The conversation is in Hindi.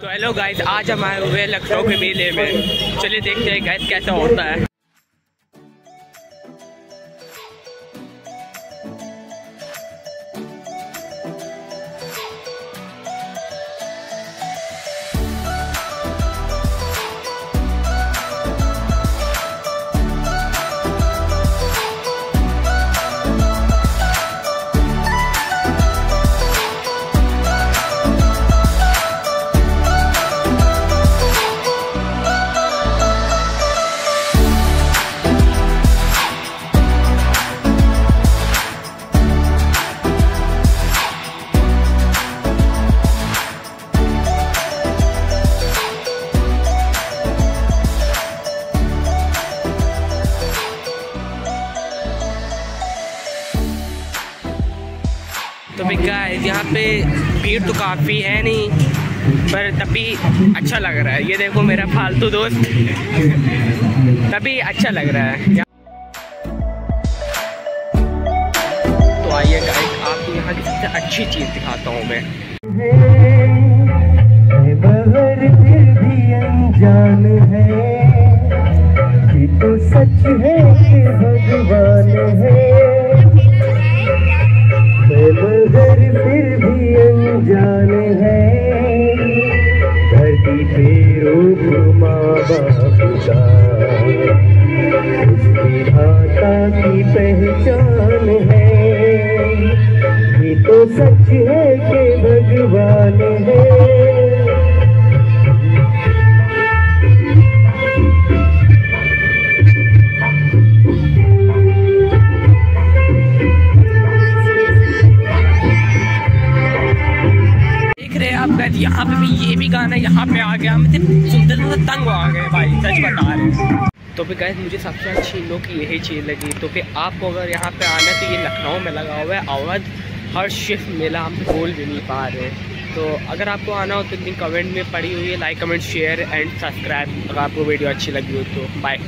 तो हेलो गाइस आज हम आए हुए लखनऊ के मेले में। चलिए देखते हैं गाइस कैसा होता है। तो भाई गाइस यहाँ पे भीड़ तो काफ़ी है नहीं, पर तभी अच्छा लग रहा है। ये देखो मेरा फालतू दोस्त। तभी अच्छा लग रहा है। तो आइए गाइस आपको यहाँ की अच्छी चीज़ दिखाता हूँ मैं। अनजान है तो सच है भगवान उसकी आता की पहचान है। ये तो सच है कि भगवान है। गाइस यहाँ पे भी ये भी गाना यहाँ पे आ गया। मतलब सुनते सुनते तंग आ गए भाई, सच बता रहे तो फिर गाइस मुझे सबसे अच्छी इन लोग की यही चीज़ लगी। तो फिर आपको अगर यहाँ पे आना है तो ये लखनऊ में लगा हुआ है अवध हर शिफ्ट मेला हम बोल भी नहीं पा रहे। तो अगर आपको आना हो तो इतनी कमेंट में पड़ी हुई है like comment share and subscribe अगर आपको वीडियो अच्छी लगी हो तो बाय